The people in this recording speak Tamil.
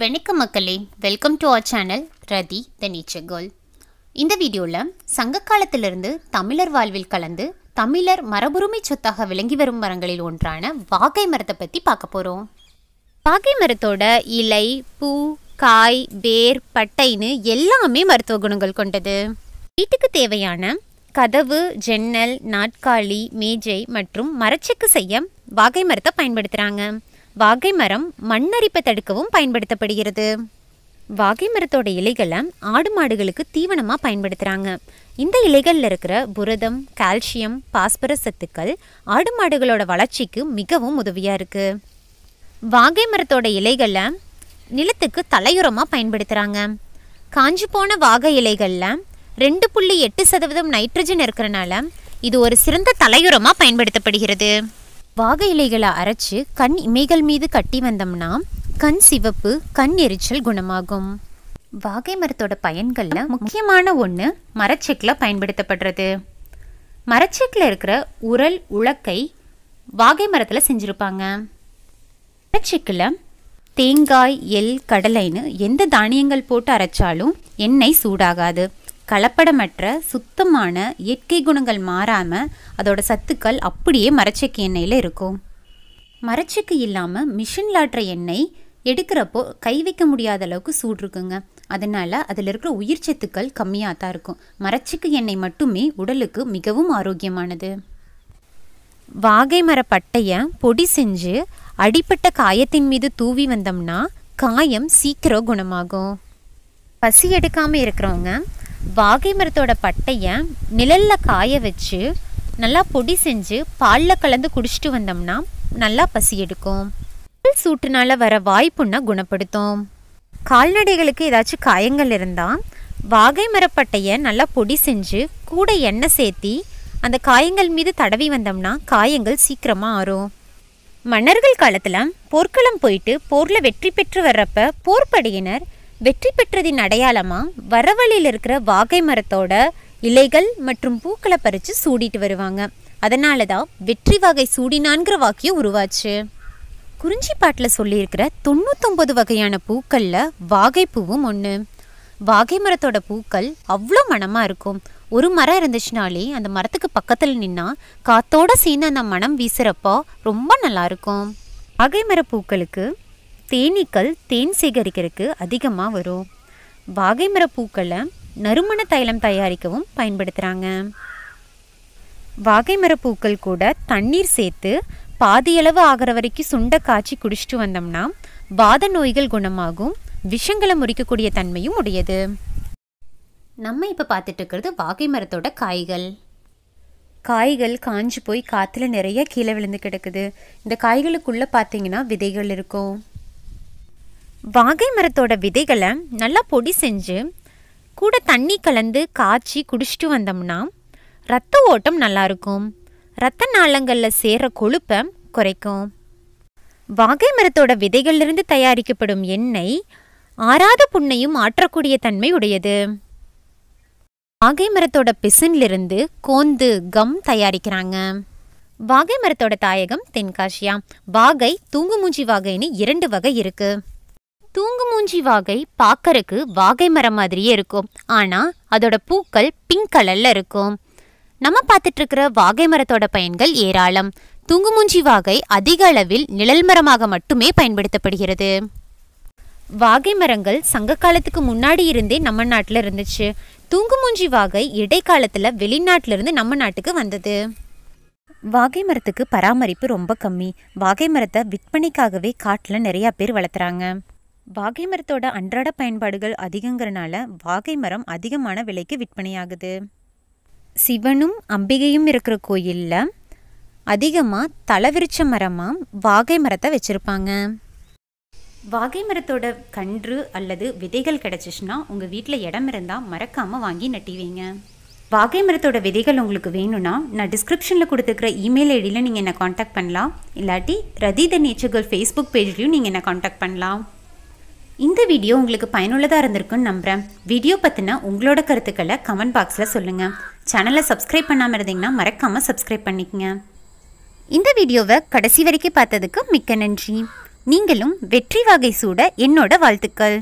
வணக்கம் மக்களே. Welcome to our channel Rati the nature girl இந்த வீடியோவில் சங்க காலத்திலிருந்து தமிழர் வாழ்வில் கலந்து தமிழர் மரபுரிமை சொத்தாக விளங்கி வரும் மரங்களில் ஒன்றான வாகை மரத்தை பற்றி பார்க்க போகிறோம் வாகை மரத்தோட இலை பூ காய் வேர் பட்டைன்னு எல்லாமே மருத்துவ குணங்கள் கொண்டது. வீட்டுக்கு தேவையான கதவு ஜன்னல் நாட்காலி மேஜை மற்றும் மரச்செக்கு செய்ய வாகை மரத்தை பயன்படுத்துகிறாங்க வாகை மரம் மண்ணரிப்பை தடுக்கவும் பயன்படுத்தப்படுகிறது. வாகை மரத்தோட இலைகளை ஆடு மாடுகளுக்கு தீவனமாக பயன்படுத்துகிறாங்க இந்த இலைகளில் இருக்கிற புரதம் கால்சியம் பாஸ்பரஸ் சத்துக்கள் ஆடு மாடுகளோட வளர்ச்சிக்கு மிகவும் உதவியாக இருக்குது வாகை மரத்தோட இலைகளை நிலத்துக்கு தலையுரமாக பயன்படுத்துகிறாங்க காஞ்சி போன வாகை இலைகளில் ரெண்டு புள்ளி எட்டு சதவீதம் நைட்ரஜன் இருக்கிறனால இது ஒரு சிறந்த தலையுரமாக பயன்படுத்தப்படுகிறது. வாகை இலைகளை அரைச்சு கண் இமைகள் மீது கட்டி வந்தோம்னா கண் சிவப்பு கண் எரிச்சல் குணமாகும். வாகை மரத்தோட பயன்களில் முக்கியமான ஒன்று மரச்செக்கில் பயன்படுத்தப்படுறது. மரச்செக்கில் இருக்கிற உரல் உலக்கை வாகை மரத்தில் செஞ்சுருப்பாங்க. மரச்செக்கில் தேங்காய் எள் கடலைன்னு எந்த தானியங்கள் போட்டு அரைச்சாலும் எண்ணெய் சூடாகாது. கலப்படமற்ற சுத்தமான இயற்கை குணங்கள் மாறாமல் அதோட சத்துக்கள் அப்படியே மரச்செக்கு எண்ணெயில் இருக்கும். மரச்செக்கு இல்லாமல் மிஷின் ஆட்டுற எண்ணெய் எடுக்கிறப்போ கை வைக்க முடியாத அளவுக்கு சூடு இருக்குங்க அதனால் அதில் இருக்கிற உயிர் சத்துக்கள் கம்மியாக தான் இருக்கும். மரச்செக்கு எண்ணெய் மட்டுமே உடலுக்கு மிகவும் ஆரோக்கியமானது. வாகை மர பட்டையை பொடி செஞ்சு அடிப்பட்ட காயத்தின் மீது தூவி வந்தோம்னா காயம் சீக்கிரம் குணமாகும். பசி எடுக்காமல் இருக்கிறவங்க வாகை மரத்தோட பட்டையை நிழலில் காய வச்சு நல்லா பொடி செஞ்சு பாலில் கலந்து குடிச்சிட்டு வந்தோம்னா நல்லா பசி எடுக்கும். உடல் சூட்டுனால வர வாய்ப்புண்ணை குணப்படுத்தும். கால்நடைகளுக்கு ஏதாச்சும் காயங்கள் இருந்தால் வாகை மரப்பட்டையை நல்லா பொடி செஞ்சு கூட எண்ணெய் சேர்த்தி அந்த காயங்கள் மீது தடவி வந்தோம்னா காயங்கள் சீக்கிரமாக ஆறும். மன்னர்கள் காலத்தில் போர்க்களம் போயிட்டு போரில் வெற்றி பெற்று வர்றப்ப போர்ப்படையினர் வெற்றி பெற்றதின் அடையாளமாக வரவழியில் இருக்கிற வாகை மரத்தோட இலைகள் மற்றும் பூக்களை பறித்து சூடிட்டு வருவாங்க. அதனால தான் வெற்றி வாகை சூடினான்கிற வாக்கியம் உருவாச்சு. குறிஞ்சி பாட்டில் சொல்லியிருக்கிற தொண்ணூத்தொம்பது வகையான பூக்களில் வாகைப்பூவும் ஒன்று வாகை மரத்தோட பூக்கள் அவ்வளோ மணமாக இருக்கும். ஒரு மரம் இருந்துச்சுனாலே அந்த மரத்துக்கு பக்கத்தில் நின்னா காத்தோட சேர்ந்து அந்த மனம் வீசுகிறப்போ ரொம்ப நல்லாயிருக்கும் வாகை மர பூக்களுக்கு தேனீக்கள் தேன் சேகரிக்கிறதுக்கு அதிகமாக வரும். வாகை மர பூக்களை நறுமண தைலம் தயாரிக்கவும் பயன்படுத்துகிறாங்க வாகை மர பூக்கள் கூட தண்ணீர் சேர்த்து பாதியளவு ஆகிற வரைக்கும் சுண்ட காய்ச்சி குடிச்சிட்டு வந்தோம்னா வாத நோய்கள் குணமாகும் விஷங்களை முறிக்கக்கூடிய தன்மையும் உடையது. நம்ம இப்போ பார்த்துட்டு இருக்கிறது வாகை மரத்தோட காய்கள். காய்கள் காஞ்சு போய் காற்றுல நிறைய கீழே விழுந்து கிடக்குது. இந்த காய்களுக்குள்ளே பார்த்தீங்கன்னா விதைகள் இருக்கும். வாகை மரத்தோட விதைகளை நல்லா பொடி செஞ்சு கூட தண்ணி கலந்து காய்ச்சி குடிச்சிட்டு வந்தோம்னா ரத்த ஓட்டம் நல்லா இருக்கும். ரத்த நாளங்களில் சேர்ற கொழுப்பை குறைக்கும். வாகை மரத்தோட விதைகளிலிருந்து தயாரிக்கப்படும் எண்ணெய் ஆறாத புண்ணையும் ஆற்றக்கூடிய தன்மை உடையது. வாகை மரத்தோட பிசின்லிருந்து கோந்து கம் தயாரிக்கிறாங்க. வாகை மரத்தோட தாயகம் தென்காசியா. வாகை தூங்குமூஞ்சி வாகைன்னு இரண்டு வகை இருக்குது தூங்குமூஞ்சி வாகை பார்க்கறக்கு வாகை மரம் மாதிரியே இருக்கும். ஆனால் அதோட பூக்கள் பிங்க் கலரில் இருக்கும். நம்ம பார்த்துட்டு இருக்கிற வாகை மரத்தோட பயன்கள் ஏராளம். தூங்குமூஞ்சி வாகை அதிக அளவில் நிழல் மரமாக மட்டுமே பயன்படுத்தப்படுகிறது. வாகை மரங்கள் சங்க காலத்துக்கு முன்னாடி இருந்தே நம்ம நாட்டில் இருந்துச்சு. தூங்குமூஞ்சி வாகை இடைக்காலத்தில் வெளிநாட்டிலிருந்து நம்ம நாட்டுக்கு வந்தது. வாகை மரத்துக்கு பராமரிப்பு ரொம்ப கம்மி. வாகை மரத்தை விற்பனைக்காகவே காட்டில் நிறையா பேர் வளர்த்துறாங்க. வாகை மரத்தோட அன்றாட பயன்பாடுகள் அதிகங்கிறனால வாகை மரம் அதிகமான விலைக்கு விற்பனையாகுது. சிவனும் அம்பிகையும் இருக்கிற கோயிலில் அதிகமாக தலவிருச்ச மரமாக வாகை மரத்தை வச்சுருப்பாங்க. வாகை மரத்தோட கன்று அல்லது விதைகள் கிடச்சிச்சுன்னா உங்கள் வீட்டில் இடம் இருந்தால் மறக்காமல் வாங்கி நட்டி வைங்க. வாகை மரத்தோட விதைகள் உங்களுக்கு வேணும்னா நான் டிஸ்கிரிப்ஷனில் கொடுத்துருக்குற இமெயில் ஐடியில் நீங்கள் என்னை காண்டாக்ட் பண்ணலாம். இல்லாட்டி ரதி த நேச்சர்கள் ஃபேஸ்புக் பேஜ்லையும் நீங்கள் என்னை காண்டாக்ட் பண்ணலாம். இந்த வீடியோ உங்களுக்கு பயனுள்ளதாக இருந்திருக்குன்னு நம்புகிறேன் வீடியோ பற்றின உங்களோட கருத்துக்களை கமெண்ட் பாக்ஸில் சொல்லுங்கள் சேனலை சப்ஸ்கிரைப் பண்ணாமல் இருந்தீங்கன்னா மறக்காமல் சப்ஸ்கிரைப் பண்ணிக்கங்க. இந்த வீடியோவை கடைசி வரைக்கும் பார்த்ததுக்கு மிக்க நன்றி. நீங்களும் வெற்றி வாகை சூட என்னோட வாழ்த்துக்கள்.